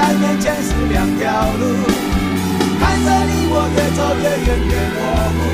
在面前是两条路看着你我越走越远越模糊。